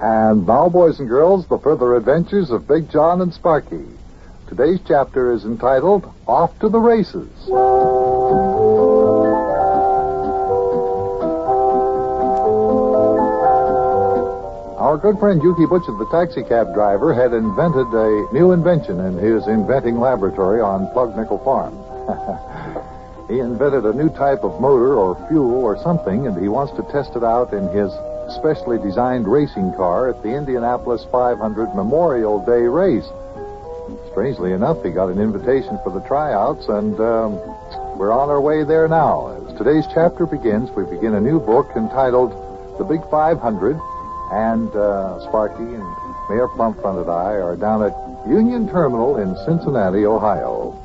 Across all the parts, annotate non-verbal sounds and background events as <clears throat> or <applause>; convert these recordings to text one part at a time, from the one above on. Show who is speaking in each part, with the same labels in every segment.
Speaker 1: And now, boys and girls, the further adventures of Big Jon and Sparkie. Today's chapter is entitled Off to the Races. Our good friend Yuki Butcher, the taxi cab driver, had invented a new invention in his inventing laboratory on Plug Nickel Farm. <laughs> he invented a new type of motor or fuel or something, and he wants to test it out in his specially designed racing car at the Indianapolis 500 Memorial Day race. Strangely enough, he got an invitation for the tryouts, and um, we're on our way there now. As today's chapter begins, we begin a new book entitled The Big 500, and uh, Sparkie and Mayor Plumpfront and I are down at Union Terminal in Cincinnati, Ohio.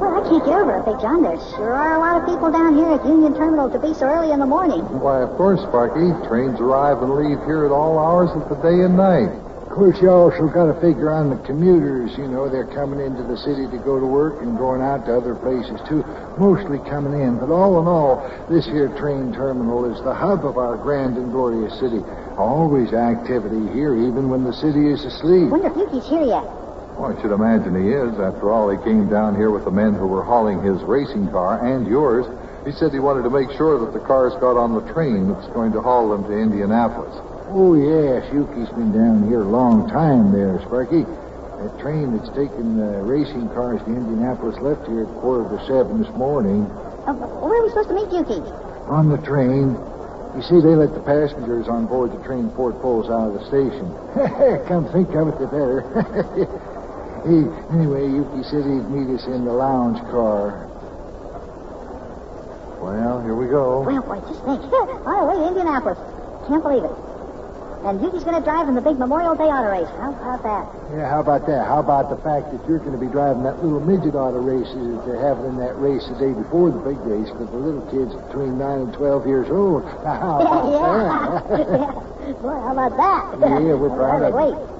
Speaker 2: Well, I can't get over it, Big Jon. There sure are a lot of people down here at Union Terminal to be so early in the morning.
Speaker 1: Why, of course, Sparkie. Trains arrive and leave here at all hours of the day and night.
Speaker 3: Of course, you also got to figure on the commuters. You know, they're coming into the city to go to work and going out to other places, too. Mostly coming in. But all in all, this here train terminal is the hub of our grand and glorious city. Always activity here, even when the city is asleep.
Speaker 2: Wonder if Yuki's here yet.
Speaker 1: Well, I should imagine he is. After all, he came down here with the men who were hauling his racing car and yours. He said he wanted to make sure that the cars got on the train that's going to haul them to Indianapolis.
Speaker 3: Oh, yes, Yuki's been down here a long time there, Sparkie. That train that's taking the racing cars to Indianapolis left here at quarter to seven this morning.
Speaker 2: Uh, where are we supposed to meet Yuki?
Speaker 3: On the train. You see, they let the passengers on board the train before it pulls out of the station. <laughs> Come think of it, the better. <laughs> Hey, anyway, Yuki said he'd meet us in the lounge car.
Speaker 1: Well, here we go.
Speaker 2: Well, boy, just think. On our way to Indianapolis. Can't believe it. And Yuki's going to drive in the big Memorial Day auto race. How about that?
Speaker 3: Yeah, how about that? How about the fact that you're going to be driving that little midget auto race that they're having in that race the day before the big race for the little kids between 9 and 12 years old? <laughs> How about <laughs>
Speaker 2: yeah.
Speaker 3: that? <laughs>
Speaker 2: yeah. Boy, how about that?
Speaker 3: Yeah, we're proud of
Speaker 2: Wait.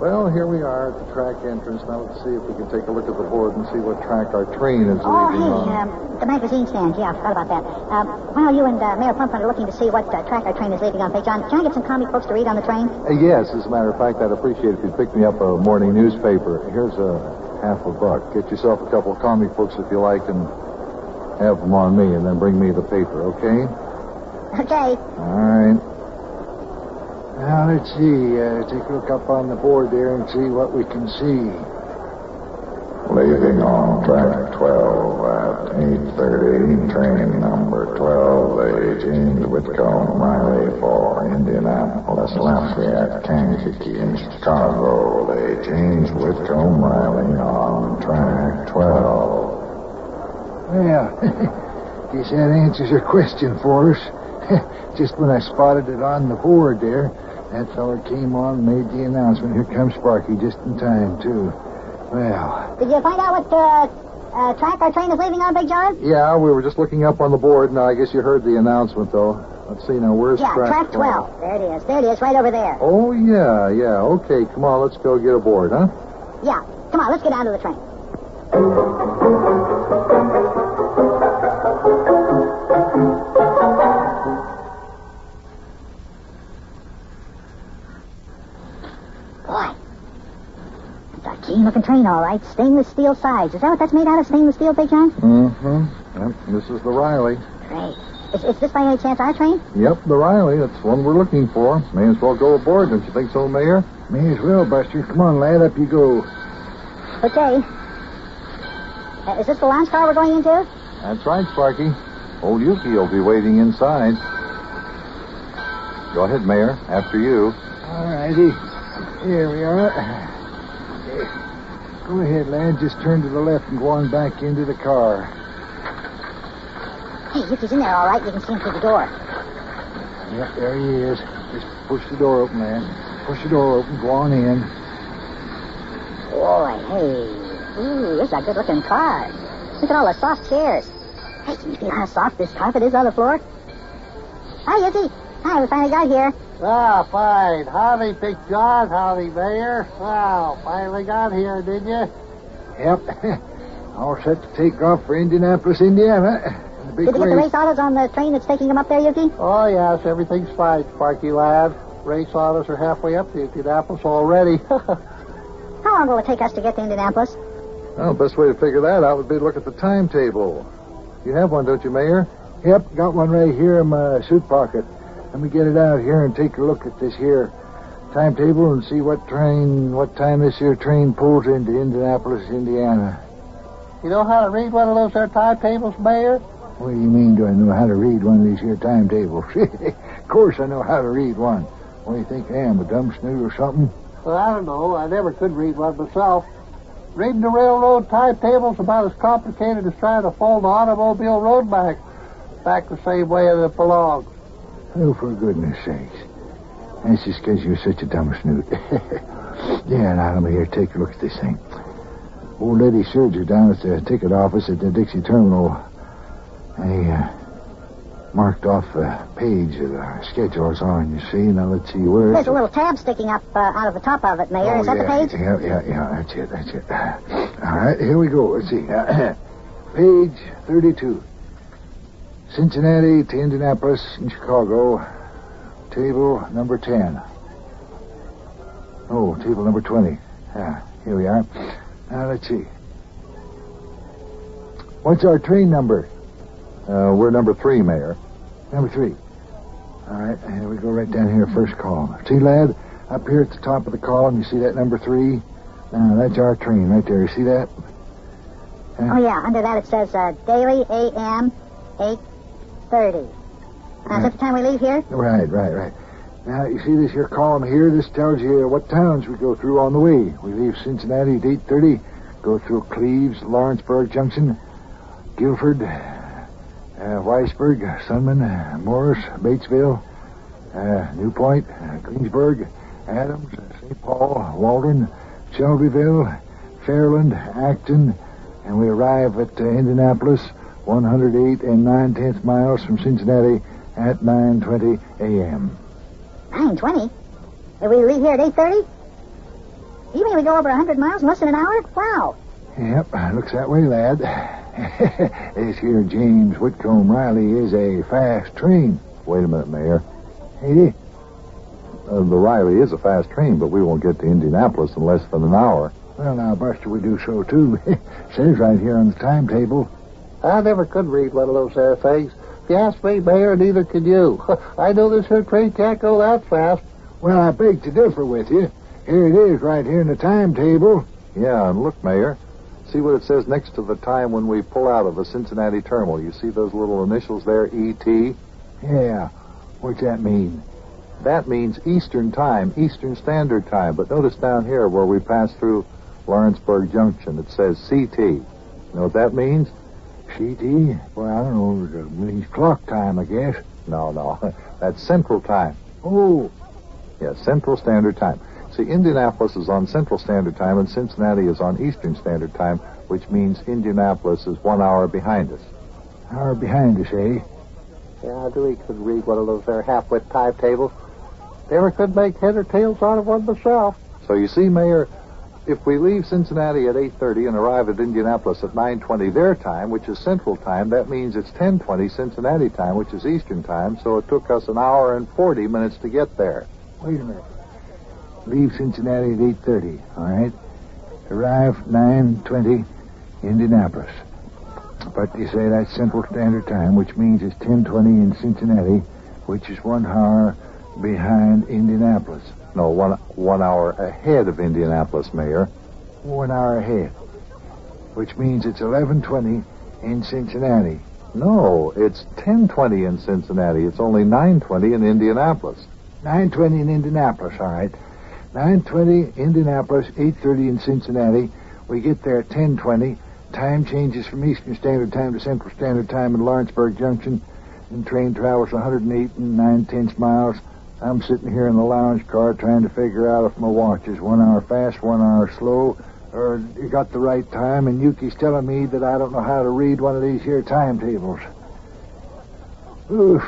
Speaker 1: Well, here we are at the track entrance. Now let's see if we can take a look at the board and see what track our train is
Speaker 2: Oh,
Speaker 1: leaving
Speaker 2: hey,
Speaker 1: on.
Speaker 2: um, the magazine stand. Yeah, I forgot about that. Um, while you and uh, Mayor Plumpfront are looking to see what uh, track our train is leaving on, Big Jon, can I get some comic books to read on the train?
Speaker 1: Uh, yes, as a matter of fact, I'd appreciate if you'd pick me up a morning newspaper. Here's a half a buck. Get yourself a couple of comic books if you like and have them on me, and then bring me the paper, okay?
Speaker 2: Okay.
Speaker 1: All right.
Speaker 3: Now, let's see. Uh, take a look up on the board there and see what we can see.
Speaker 4: Leaving on track 12 at 8.30, train number 12, the James Whitcomb Riley for Indianapolis, Lafayette, Kankakee, and Chicago. The James Whitcomb Riley on track 12.
Speaker 3: Well, <laughs> guess that answers your question for us. <laughs> Just when I spotted it on the board there, that feller came on and made the announcement. Here comes Sparkie just in time, too. Well,
Speaker 2: Did you find out what uh, uh, track our train is leaving on, Big Jon?
Speaker 1: Yeah, we were just looking up on the board. Now, I guess you heard the announcement, though. Let's see now. Where's
Speaker 2: Yeah, track 12. There it is. There it is, right over there.
Speaker 1: Oh, yeah, yeah. Okay, come on. Let's go get aboard, huh?
Speaker 2: Yeah. Come on, let's get down to the train. It's keen-looking train, all right. Stainless steel sides. Is that what that's made out of, stainless steel, Big Jon?
Speaker 1: Mm-hmm. Yep, this is the Riley.
Speaker 2: Great. Is, is this by any chance our train?
Speaker 1: Yep, the Riley. That's the one we're looking for. May as well go aboard, don't you think so, Mayor?
Speaker 3: may as well, Buster. Come on, lad, up you go.
Speaker 2: Okay. Uh, is this the lounge car we're going into?
Speaker 1: That's right, Sparkie. Old Yuki will be waiting inside. Go ahead, Mayor. After you.
Speaker 3: All righty. Here we are. Go ahead, lad. Just turn to the left and go on back into the car.
Speaker 2: Hey, Yuki's in there, all right. You can see him through the door.
Speaker 3: Yep, there he is. Just push the door open, lad. Push the door open. Go on in.
Speaker 2: Boy, hey. Ooh, this is a good-looking car. Look at all the soft chairs. Hey, can you feel how soft this carpet is on the floor? Hi, Yuki. Hi, we finally got here.
Speaker 5: Ah, fine. Howdy, Big Jon. Howdy, Mayor. Wow, finally got here, did you?
Speaker 3: Yep. <laughs> All set to take off for Indianapolis, Indiana. The big
Speaker 2: Did you get the
Speaker 3: race.
Speaker 2: race autos on the train that's taking them up there, Yuki?
Speaker 5: Oh, yes, everything's fine, Sparkie lad. Race autos are halfway up to Indianapolis already. <laughs>
Speaker 2: How long will it take us to get to Indianapolis?
Speaker 1: Well, the best way to figure that out would be to look at the timetable. You have one, don't you, Mayor?
Speaker 3: Yep, got one right here in my suit pocket. Let me get it out here and take a look at this here timetable and see what train, what time this here train pulls into Indianapolis, Indiana.
Speaker 5: you know how to read one of those there timetables, Mayor?
Speaker 3: What do you mean, do I know how to read one of these here timetables? <laughs> of course I know how to read one. What do you think I am, a dumb snoot or something?
Speaker 5: Well, I don't know. I never could read one myself. Reading the railroad timetable's about as complicated as trying to fold the automobile road back, back the same way that it belongs.
Speaker 3: Oh, for goodness sakes. That's just 'cause you're such a dumb snoot. <laughs> yeah, now let me here take a look at this thing. Old Eddie Serger down at the ticket office at the Dixie Terminal. I uh, marked off a page of the schedules on, you see. Now let's see where.
Speaker 2: There's a little tab sticking up uh, out of the top of it, Mayor.
Speaker 3: Oh,
Speaker 2: Is that
Speaker 3: yeah,
Speaker 2: the page?
Speaker 3: Yeah, yeah, yeah. That's it. That's it. All right, here we go. Let's see. <clears throat> page 32. Cincinnati to Indianapolis and Chicago. Table number 10. Oh, table number 20. Ah, here we are. Now, let's see. What's our train number?
Speaker 1: Uh, we're number three, Mayor.
Speaker 3: Number three. All right, here we go right down here, first column. See, lad, up here at the top of the column, you see that number three? Now, that's our train right there. You see that?
Speaker 2: Oh, yeah. Under that it says uh, daily AM 8.30. Uh, is that the time we leave here?
Speaker 3: Right, right, right. Now, you see this here column here? This tells you what towns we go through on the way. We leave Cincinnati at 8.30, go through Cleves, Lawrenceburg Junction, Guilford, uh, Weisburg, Sunman, uh, Morris, Batesville, uh, New Point, uh, Greensburg, Adams, uh, St. Paul, Waldron, Shelbyville, Fairland, Acton, and we arrive at uh, Indianapolis, 108 and 9 tenths miles from Cincinnati at 9.20 a.m.
Speaker 2: 9.20? Did we leave here at 8.30? You mean we go over 100 miles in less than an hour? Wow.
Speaker 3: Yep, looks that way, lad. <laughs> this here James Whitcomb Riley is a fast train.
Speaker 1: Wait a minute, Mayor.
Speaker 3: Ain't he?
Speaker 1: Uh, the Riley is a fast train, but we won't get to Indianapolis in less than an hour.
Speaker 3: Well, now, Buster, we do so, too. <laughs> Says right here on the timetable.
Speaker 5: I never could read one of those there things. If you ask me, Mayor, neither can you. <laughs> I know this here train can't go that fast.
Speaker 3: Well, I beg to differ with you. Here it is, right here in the timetable.
Speaker 1: Yeah, and look, Mayor. See what it says next to the time when we pull out of the Cincinnati terminal. You see those little initials there, ET?
Speaker 3: Yeah. What's that mean?
Speaker 1: That means Eastern Time, Eastern Standard Time. But notice down here where we pass through Lawrenceburg Junction, it says CT. You know what that means?
Speaker 3: CT? Well, I don't know. It means clock time, I guess.
Speaker 1: No, no. <laughs> That's Central Time.
Speaker 3: Oh,
Speaker 1: Yeah, Central Standard Time. See, Indianapolis is on Central Standard Time and Cincinnati is on Eastern Standard Time, which means Indianapolis is one hour behind us.
Speaker 3: hour behind us, eh?
Speaker 5: Yeah, I really could read one of those there half-wit timetables. Never could make head or tails out of one myself.
Speaker 1: So you see, Mayor, if we leave Cincinnati at 8.30 and arrive at Indianapolis at 9.20 their time, which is Central Time, that means it's 10.20 Cincinnati time, which is Eastern Time, so it took us an hour and 40 minutes to get there.
Speaker 3: Wait a minute. Leave Cincinnati at 8.30, all right? Arrive 9.20 Indianapolis. But you say that's Central Standard Time, which means it's 10.20 in Cincinnati, which is one hour behind Indianapolis.
Speaker 1: No, one, one hour ahead of Indianapolis, Mayor.
Speaker 3: One hour ahead. Which means it's 11.20 in Cincinnati.
Speaker 1: No, it's 10.20 in Cincinnati. It's only 9.20 in Indianapolis.
Speaker 3: 9.20 in Indianapolis, all right. 9.20 Indianapolis, 8.30 in Cincinnati. We get there at 10.20. Time changes from Eastern Standard Time to Central Standard Time in Lawrenceburg Junction. And train travels 108 and 9 tenths miles. I'm sitting here in the lounge car trying to figure out if my watch is one hour fast, one hour slow, or you got the right time, and Yuki's telling me that I don't know how to read one of these here timetables. Oof.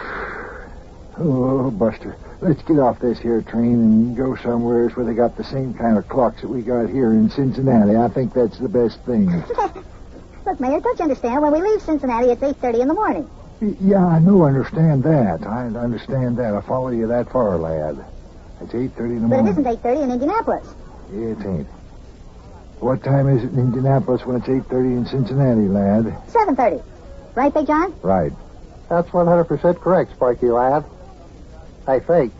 Speaker 3: Oh, Buster, let's get off this here train and go somewhere where they got the same kind of clocks that we got here in Cincinnati. I think that's the best thing. <laughs>
Speaker 2: Look, Mayor, don't you understand? When we leave Cincinnati, it's 8.30 in the morning.
Speaker 3: Y- Yeah, I know, I understand that. I understand that. I follow you that far, lad. It's 8.30 in the morning.
Speaker 2: But it
Speaker 3: morning.
Speaker 2: isn't 8.30 in Indianapolis.
Speaker 3: Yeah, it ain't. What time is it in Indianapolis when it's 8.30 in Cincinnati, lad?
Speaker 2: 7.30. Right, Big Jon?
Speaker 3: Right.
Speaker 5: That's 100% correct, Sparkie lad. I think.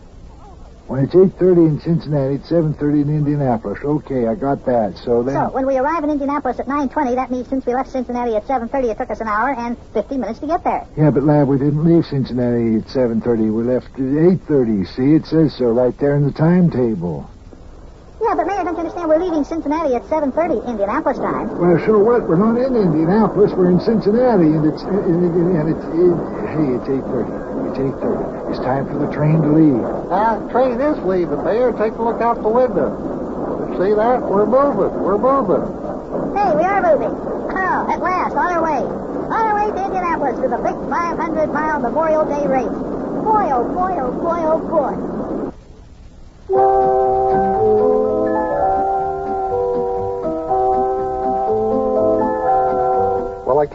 Speaker 3: When it's 8.30 in Cincinnati, it's 7.30 in Indianapolis. Okay, I got that. So then...
Speaker 2: So, when we arrive in Indianapolis at 9.20, that means since we left Cincinnati at 7.30, it took us an hour and 50 minutes to get there.
Speaker 3: Yeah, but lad, we didn't leave Cincinnati at 7.30. We left at 8.30. See, it says so right there in the timetable.
Speaker 2: Yeah, but Mayor, don't you understand? We're leaving Cincinnati at 7.30 Indianapolis time.
Speaker 3: Well, so what? We're not in Indianapolis. We're in Cincinnati, and it's and, it, and it's it, hey, it's eight thirty. It's eight thirty. It's time for the train to leave.
Speaker 5: Now, the train is leaving, Mayor. Take a look out the window. See that? We're moving. We're moving.
Speaker 2: Hey, we are moving. Oh, at last, on our way. On our way to Indianapolis for the big 500-mile Memorial Day race. Boy, oh boy, oh boy, oh boy.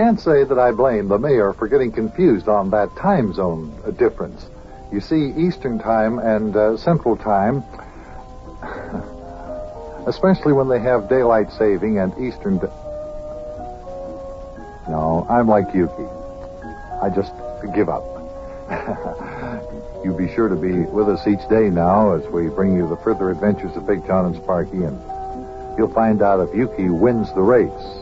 Speaker 1: Can't say that I blame the mayor for getting confused on that time zone difference. You see, Eastern Time and uh, Central Time, <laughs> especially when they have daylight saving and Eastern. Da- no, I'm like Yuki. I just give up. <laughs> you be sure to be with us each day now as we bring you the further adventures of Big Jon and Sparkie, and you'll find out if Yuki wins the race.